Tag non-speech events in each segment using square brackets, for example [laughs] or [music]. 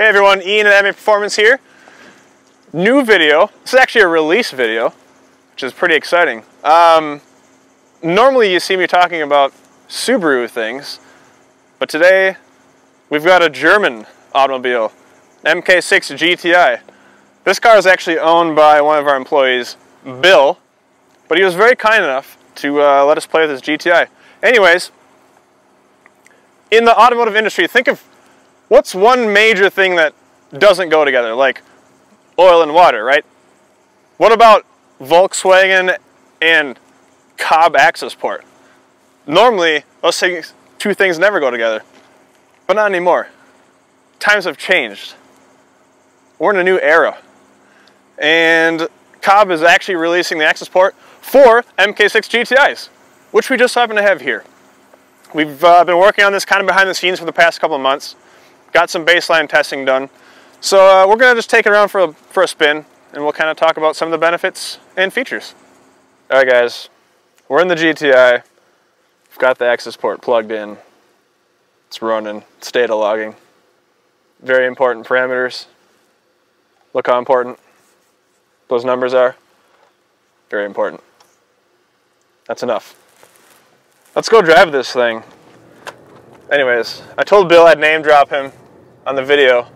Hey everyone, Ian at MA Performance here. New video. This is actually a release video, which is pretty exciting. Um, normally you see me talking about Subaru things, but today we've got a German automobile, MK6 GTI. This car is actually owned by one of our employees, Bill, but he was very kind enough to uh, let us play with his GTI. Anyways, in the automotive industry, think of what's one major thing that doesn't go together, like oil and water, right? What about Volkswagen and Cobb Accessport? Normally, those things, two things never go together, but not anymore. Times have changed. We're in a new era. And Cobb is actually releasing the Accessport for MK6 GTIs, which we just happen to have here. We've uh, been working on this kind of behind the scenes for the past couple of months got some baseline testing done. So uh, we're gonna just take it around for a, for a spin and we'll kind of talk about some of the benefits and features. All right guys, we're in the GTI. We've got the Accessport plugged in. It's running, it's data logging. Very important parameters. Look how important those numbers are. Very important. That's enough. Let's go drive this thing. Anyways, I told Bill I'd name drop him on the video.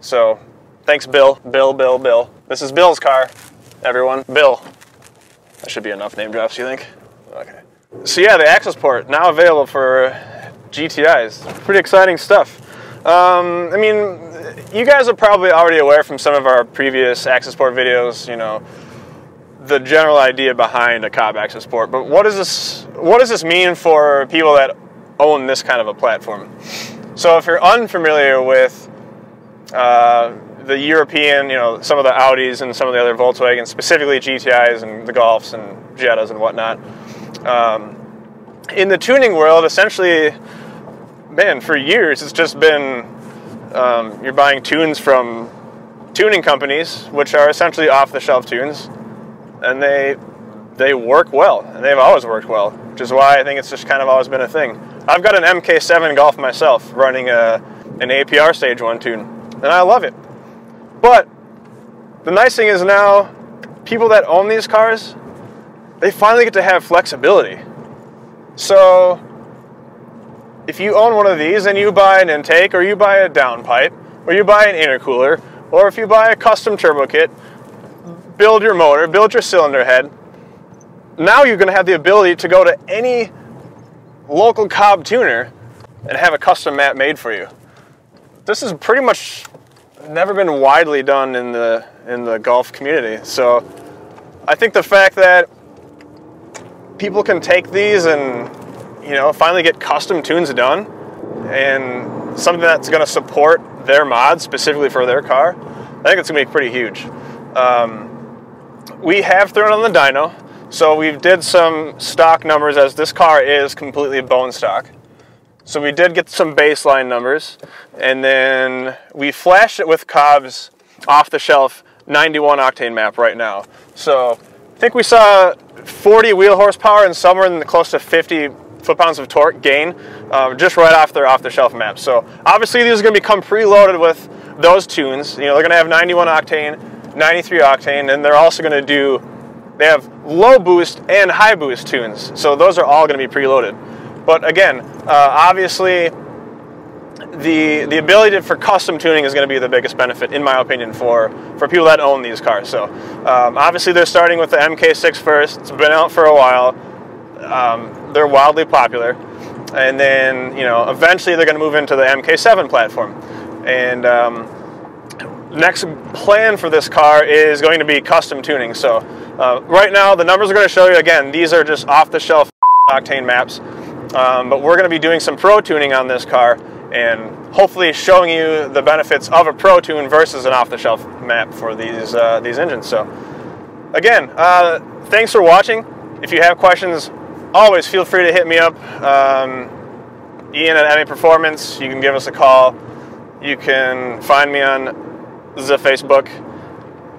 So, thanks Bill, Bill, Bill, Bill. This is Bill's car, everyone. Bill. That should be enough name drops, you think? Okay. So yeah, the Accessport now available for GTIs. Pretty exciting stuff. Um, I mean, you guys are probably already aware from some of our previous Accessport videos, you know, the general idea behind a Cobb Accessport. But what does this what does this mean for people that own this kind of a platform? So if you're unfamiliar with uh, the European, you know, some of the Audis and some of the other Volkswagens, specifically GTIs and the Golfs and Jettas and whatnot, um, in the tuning world, essentially, man, for years it's just been um, you're buying tunes from tuning companies, which are essentially off-the-shelf tunes, and they they work well, and they've always worked well, which is why I think it's just kind of always been a thing. I've got an MK7 Golf myself running a, an APR Stage 1 tune, and I love it. But the nice thing is now, people that own these cars, they finally get to have flexibility. So if you own one of these and you buy an intake or you buy a downpipe or you buy an intercooler or if you buy a custom turbo kit, build your motor, build your cylinder head, now you're going to have the ability to go to any local Cobb tuner and have a custom map made for you. This has pretty much never been widely done in the in the golf community. So I think the fact that people can take these and you know finally get custom tunes done and something that's going to support their mods specifically for their car, I think it's going to be pretty huge. Um, we have thrown on the dyno. So we did some stock numbers as this car is completely bone stock. So we did get some baseline numbers and then we flashed it with Cobb's off the shelf 91 octane map right now. So I think we saw 40 wheel horsepower and somewhere in the close to 50 foot-pounds of torque gain um, just right off their off-the-shelf map. So obviously these are going to become preloaded with those tunes. You know, they're going to have 91 octane, 93 octane, and they're also going to do they have low boost and high boost tunes, so those are all going to be preloaded. But again, uh, obviously, the the ability for custom tuning is going to be the biggest benefit, in my opinion, for for people that own these cars. So um, obviously, they're starting with the MK6 first. It's been out for a while. Um, they're wildly popular, and then you know eventually they're going to move into the MK7 platform, and um, next plan for this car is going to be custom tuning. So uh, right now, the numbers are going to show you, again, these are just off-the-shelf [laughs] octane maps, um, but we're going to be doing some pro tuning on this car and hopefully showing you the benefits of a pro tune versus an off-the-shelf map for these, uh, these engines. So again, uh, thanks for watching. If you have questions, always feel free to hit me up. Um, Ian at MA Performance, you can give us a call. You can find me on the Facebook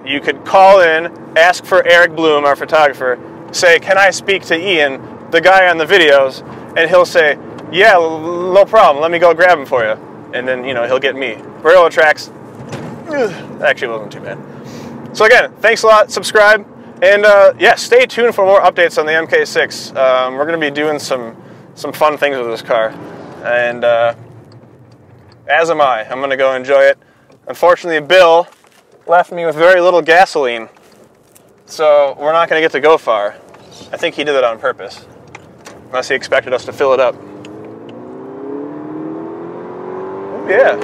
you could call in, ask for Eric Bloom, our photographer, say, Can I speak to Ian, the guy on the videos? And he'll say, Yeah, no problem, let me go grab him for you. and then you know he'll get me. Railroad tracks. ugh, actually wasn't too bad. So again, thanks a lot. Subscribe, and uh, yeah, stay tuned for more updates on the MK6. Um, we're going to be doing some some fun things with this car, and uh, as am I. I'm going to go enjoy it. Unfortunately, Bill left me with very little gasoline, so we're not going to get to go far. I think he did that on purpose, unless he expected us to fill it up. Yeah.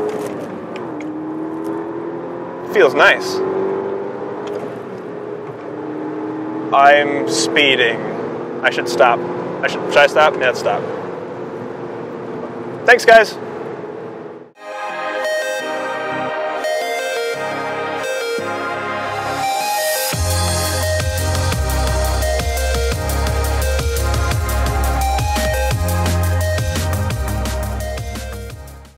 Feels nice. I'm speeding. I should stop. I should, should I stop? Yeah, stop. Thanks, guys.